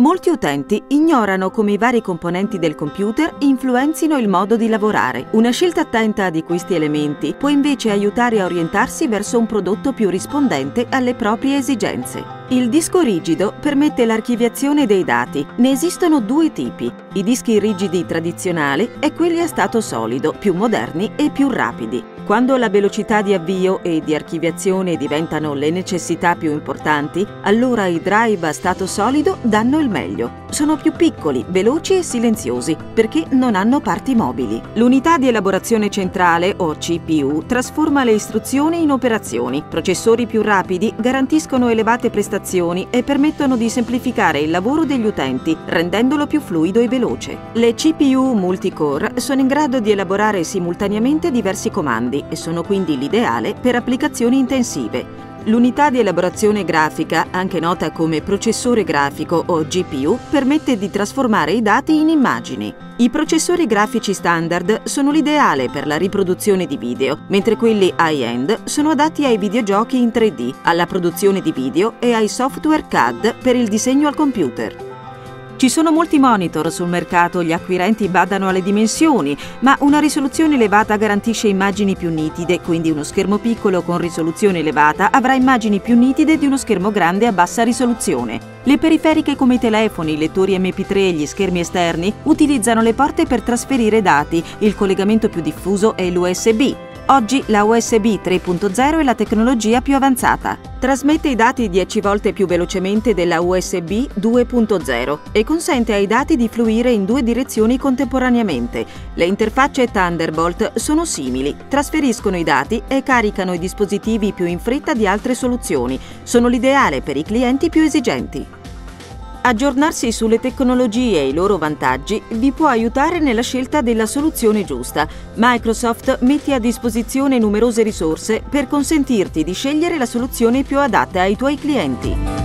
Molti utenti ignorano come i vari componenti del computer influenzino il modo di lavorare. Una scelta attenta di questi elementi può invece aiutare a orientarsi verso un prodotto più rispondente alle proprie esigenze. Il disco rigido permette l'archiviazione dei dati. Ne esistono due tipi. I dischi rigidi tradizionali e quelli a stato solido, più moderni e più rapidi. Quando la velocità di avvio e di archiviazione diventano le necessità più importanti, allora i drive a stato solido danno il meglio. Sono più piccoli, veloci e silenziosi perché non hanno parti mobili. L'unità di elaborazione centrale o CPU trasforma le istruzioni in operazioni. Processori più rapidi garantiscono elevate prestazioni e permettono di semplificare il lavoro degli utenti, rendendolo più fluido e veloce. Le CPU multicore sono in grado di elaborare simultaneamente diversi comandi e sono quindi l'ideale per applicazioni intensive. L'unità di elaborazione grafica, anche nota come processore grafico o GPU, permette di trasformare i dati in immagini. I processori grafici standard sono l'ideale per la riproduzione di video, mentre quelli high-end sono adatti ai videogiochi in 3D, alla produzione di video e ai software CAD per il disegno al computer. Ci sono molti monitor sul mercato, gli acquirenti badano alle dimensioni, ma una risoluzione elevata garantisce immagini più nitide, quindi uno schermo piccolo con risoluzione elevata avrà immagini più nitide di uno schermo grande a bassa risoluzione. Le periferiche come i telefoni, i lettori MP3 e gli schermi esterni utilizzano le porte per trasferire dati, il collegamento più diffuso è l'USB. Oggi la USB 3.0 è la tecnologia più avanzata. Trasmette i dati 10 volte più velocemente della USB 2.0 e consente ai dati di fluire in due direzioni contemporaneamente. Le interfacce Thunderbolt sono simili, trasferiscono i dati e caricano i dispositivi più in fretta di altre soluzioni. Sono l'ideale per i clienti più esigenti. Aggiornarsi sulle tecnologie e i loro vantaggi vi può aiutare nella scelta della soluzione giusta. Microsoft mette a disposizione numerose risorse per consentirti di scegliere la soluzione più adatta ai tuoi clienti.